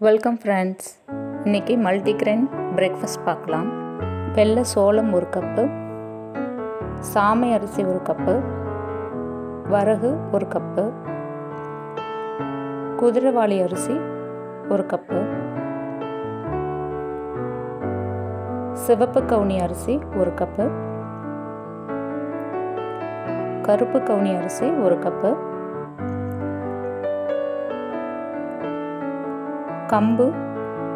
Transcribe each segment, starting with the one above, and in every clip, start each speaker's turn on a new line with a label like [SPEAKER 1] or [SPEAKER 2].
[SPEAKER 1] Welcome friends இன்றைக்கி multigrain breakfast பார்க்கலாம். வெள்ளை சோளம் ஒரு கப்பு சாமை அரிசி ஒரு கப்பு வரகு ஒரு கப்பு குதிரைவாளி அரிசி ஒரு கப்பு சிவப்பு கவுனி அரிசி ஒரு கப்பு கருப்பு கவுனி அரிசி ஒரு கப்பு கம்பு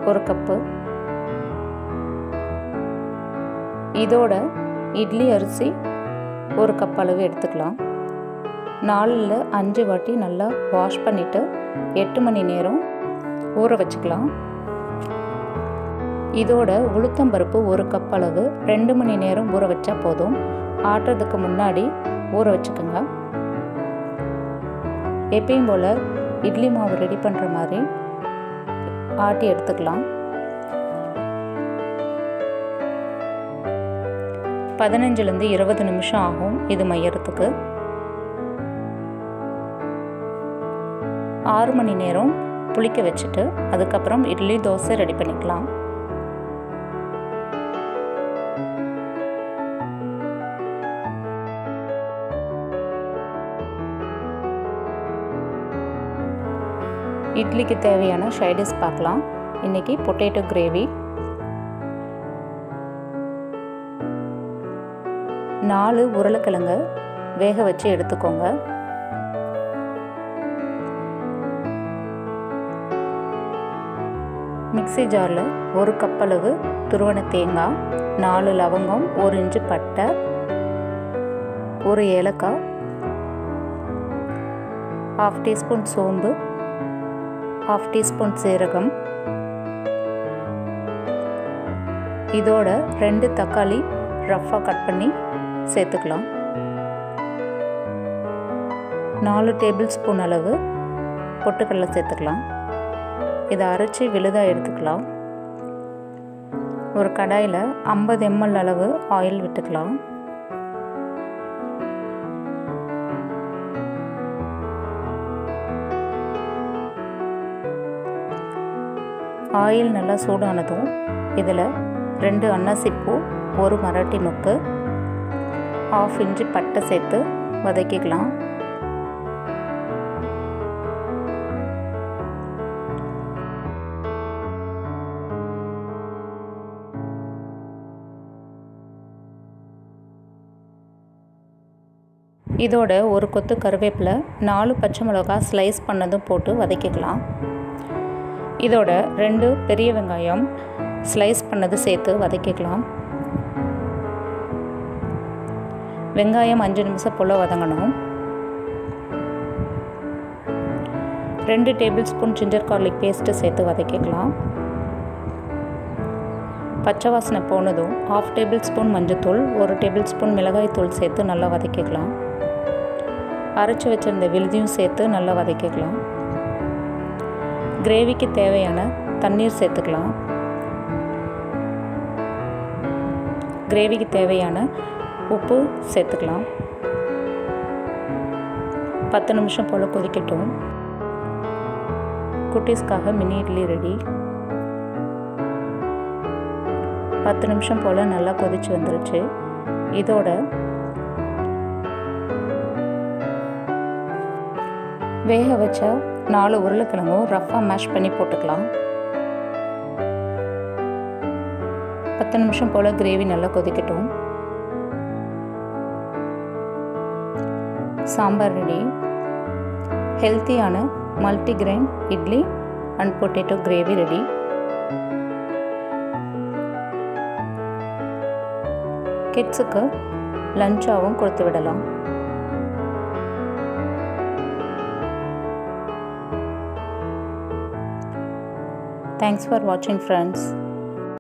[SPEAKER 1] ஒரு கப்பு. இதோட இட்லி அரிசி ஒரு கப் அளவு எடுத்துக்கலாம். நாலில் அஞ்சு வாட்டி நல்லா வாஷ் பண்ணிவிட்டு எட்டு மணி நேரம் ஊற வச்சுக்கலாம். இதோட உளுத்தம்பருப்பு ஒரு கப் அளவு ரெண்டு மணி நேரம் ஊற வச்சா போதும். ஆட்டுறதுக்கு முன்னாடி ஊற வச்சுக்கோங்க. எப்பயும் போல் இட்லி மாவு ரெடி பண்ணுற மாதிரி ஆட்டி எடுத்துக்கலாம். பதினஞ்சுலேருந்து இருபது நிமிஷம் ஆகும் இது மையறதுக்கு. ஆறு மணி நேரம் புளிக்க வச்சுட்டு அதுக்கப்புறம் இட்லி தோசை ரெடி பண்ணிக்கலாம். இட்லிக்கு தேவையான ஷைடிஸ் பார்க்கலாம். இன்றைக்கி பொட்டேட்டோ கிரேவி நாலு உருளைக்கிழங்கு வேக வச்சு எடுத்துக்கோங்க. மிக்சி ஜாரில் ஒரு கப்பளவு துருவண தேங்காய் நாலு லவங்கம் ஒரு இன்ச்சு பட்டை ஒரு ஏலக்காய் ஹாஃப் டீஸ்பூன் சோம்பு ஹாஃப் டீஸ்பூன் சீரகம். இதோட ரெண்டு தக்காளி ரஃப்பாக கட் பண்ணி சேர்த்துக்கலாம். நாலு டேபிள் ஸ்பூன் அளவு பொட்டுக்கடலை சேர்த்துக்கலாம். இதை அரைச்சி விழுதாக எடுத்துக்கலாம். ஒரு கடாயில் ஐம்பது எம்எல் அளவு ஆயில் விட்டுக்கலாம். ஆயில் நல்லா சூடானதும் இதில் ரெண்டு அன்னாசிப்பூ ஒரு மராட்டி நொக்கு ஆஃப் இன்ச்சு பட்டை சேர்த்து வதக்கிக்கலாம். இதோட ஒரு கொத்து கருவேப்பிலை நாலு பச்சை மிளகா ஸ்லைஸ் பண்ணதும் போட்டு வதக்கிக்கலாம். இதோட ரெண்டு பெரிய வெங்காயம் ஸ்லைஸ் பண்ணது சேர்த்து வதக்கிக்கலாம். வெங்காயம் அஞ்சு நிமிஷம் போல் வதங்கணும். ரெண்டு tablespoon ginger garlic paste சேர்த்து வதக்கிக்கலாம். பச்சை வாசனை போனதும் ஆஃப் டேபிள் ஸ்பூன் மஞ்சத்தூள் ஒரு டேபிள் ஸ்பூன் மிளகாய்த்தூள் சேர்த்து நல்லா வதக்கிக்கலாம். அரைச்சி வச்சிருந்த விழுதியும் சேர்த்து நல்லா வதக்கிக்கலாம். கிரேவிக்கு தேவையான தண்ணீர் சேர்த்துக்கலாம். கிரேவிக்கு தேவையான உப்பு சேர்த்துக்கலாம். பத்து நிமிஷம் போல் கொதிக்கட்டும். குட்டீஸ்க்காக மினி இட்லி ரெடி. பத்து நிமிஷம் போல் நல்லா கொதிச்சு வந்துருச்சு. இதோட வேக வச்ச நாலு உருளைக்கிழங்கும் ரஃப்பாக மேஷ் பண்ணி போட்டுக்கலாம். பத்து நிமிஷம் போல் கிரேவி நல்லா கொதிக்கட்டும். சாம்பார் ரெடி ஹெல்த்தியான multigrain idli and potato gravy ready கிட்ஸுக்கு லஞ்சாகவும் கொடுத்து விடலாம். Thanks for watching friends.